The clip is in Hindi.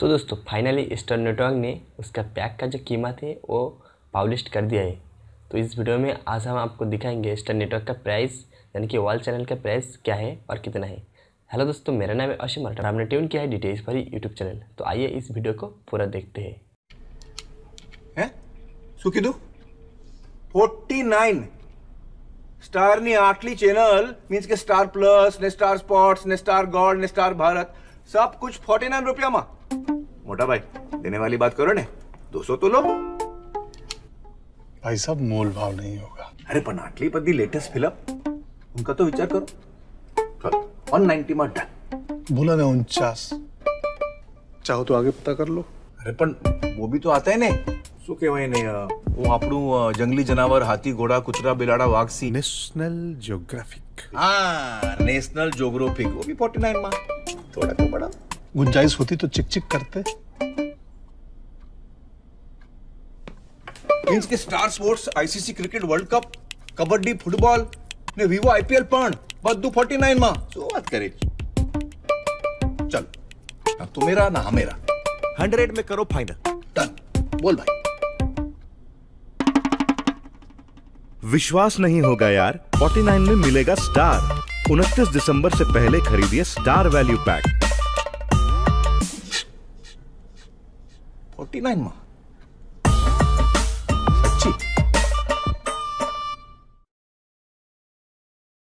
तो दोस्तों फाइनली ईस्टर्न नेटवर्क ने उसका पैक का जो कीमत है, वो पब्लिश कर दिया है। तो इस वीडियो में आज हम आपको दिखाएँगे ईस्टर्न नेटवर्क का प्राइस यानी कि वॉल चैनल का प्राइस क्या है और कितना है। हेलो दोस्तों, मेरा नाम है अशिम अल्टर हमने ट्यून किया है डिटेल्स भरी यूट्यूब चैनल तो आइए इस वीडियो को पूरा देखते हैं। है? सुखिदू फोर्टी नाइन। स्टारनी आटली चैनल मीन्स के स्टार प्लस ने स्टार स्पॉट्स ने स्टार गॉड ने स्टार भारत सब कुछ फोर्टी नाइन रुपया मा। मोटा भाई देने वाली बात करो ने। दो सौ तो लो। भाई सब मोल भाव नहीं होगा। अरे पनाटली पर दी लेटेस्ट फ़िल्म उनका तो विचार करो। चल वन नाइनटी मा डन। बोला ना उनचास। चाहो तो आगे पता कर लो। अरे पण वो भी तो आता है ने। શું કહેવાય ને હું આપણું जंगली જનાવર हाथी घोड़ा कुचरा बिलाड़ा વાઘ સિંહ નેશનલ જ્યોગ્રાફિક હા નેશનલ જ્યોગ્રાફિક ઓ બી 49 मा। थोड़ा तो बड़ा गुंजाइश होती तो चिक चिक करते મીન્સ કે Star Sports ICC cricket world cup kabaddi football ને વિવો આઈપીએલ પણ બધું ફોર્ટી નાઇન માં શું વાત કરી ચલ ના તું મેરા ના હમેરા हंड्रेड में करो फाइनल डन बोल भाई विश्वास नहीं होगा यार 49 में मिलेगा स्टार 29 दिसंबर से पहले खरीदिए Star Value Pack. Forty nine માં